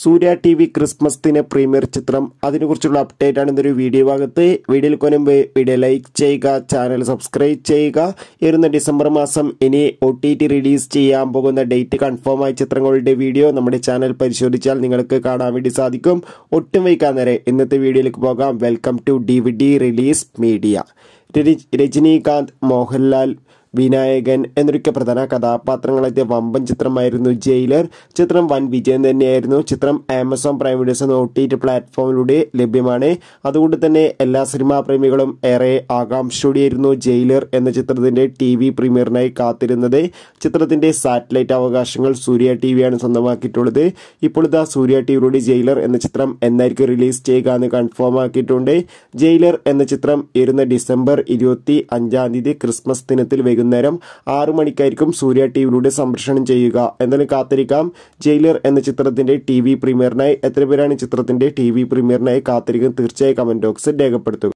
സൂര്യ T V Christmas ദിന premiere ചിത്രം. അതിനെക്കുറിച്ചുള്ള അപ്ഡേറ്റ് ആണ് ഇന്നൊരു വീഡിയോ ഭാഗത്ത്. വീഡിയോയിൽ കൊനുമ്പ് വീഡിയോ ലൈക്ക് ചെയ്യുക ചാനൽ സബ്സ്ക്രൈബ് ചെയ്യുക. വരുന്ന ഡിസംബർ മാസം ഇനി ഒ ടി ടി റിലീസ് ചെയ്യാൻ പോകുന്ന ഡേറ്റ് കൺഫേം ആയ ചിത്രങ്ങളുടെ വീഡിയോ നമ്മുടെ ചാനൽ പരിശോധിച്ചാൽ നിങ്ങൾക്ക് കാണാൻ വേണ്ടി സാധിക്കും. ഒട്ടും വൈകാൻ നേരെ ഇന്നത്തെ വീഡിയോയിലേക്ക് പോകാം. Welcome to the release media Rajinikanth Mohanlal Vinayakan എന്നൊക്കെ പ്രധാന കഥാപാത്രങ്ങളെത്തിയ വമ്പൻ ചിത്രമായിരുന്നു ജയിലർ. ചിത്രം വൻ വിജയം തന്നെയായിരുന്നു. ചിത്രം ആമസോൺ പ്രൈം വീഡിയോസ് എന്ന ഒ ടി ടി പ്ലാറ്റ്ഫോമിലൂടെ ലഭ്യമാണ്. അതുകൊണ്ട് തന്നെ എല്ലാ സിനിമാ പ്രേമികളും ഏറെ ആകാംക്ഷയോടെയായിരുന്നു ജയിലർ എന്ന ചിത്രത്തിന്റെ ടി വി പ്രീമിയറിനായി കാത്തിരുന്നത്. ചിത്രത്തിന്റെ സാറ്റലൈറ്റ് അവകാശങ്ങൾ സൂര്യ ടി വിയാണ് സ്വന്തമാക്കിയിട്ടുള്ളത്. ഇപ്പോൾ ഇതാ സൂര്യ ടി വിയിലൂടെ ജയിലർ എന്ന ചിത്രം എന്നായിരിക്കും റിലീസ് ചെയ്യുക എന്ന് കൺഫേം ആക്കിയിട്ടുണ്ട്. ജയിലർ എന്ന ചിത്രം ഇരുന്ന ഡിസംബർ ഇരുപത്തി അഞ്ചാം തീയതി ക്രിസ്മസ് ദിനത്തിൽ വൈകുന്നേരം ആറു മണിക്കായിരിക്കും സൂര്യ ടി വിയിലൂടെ സംപ്രേഷണം ചെയ്യുക. എന്തായാലും കാത്തിരിക്കാം. ജയിലർ എന്ന ചിത്രത്തിന്റെ ടി വി പ്രീമിയറിനായി എത്ര പേരാണ് ചിത്രത്തിന്റെ ടി വി പ്രീമിയറിനായി കാത്തിരിക്കും തീർച്ചയായും കമന്റ് ബോക്സിൽ രേഖപ്പെടുത്തുക.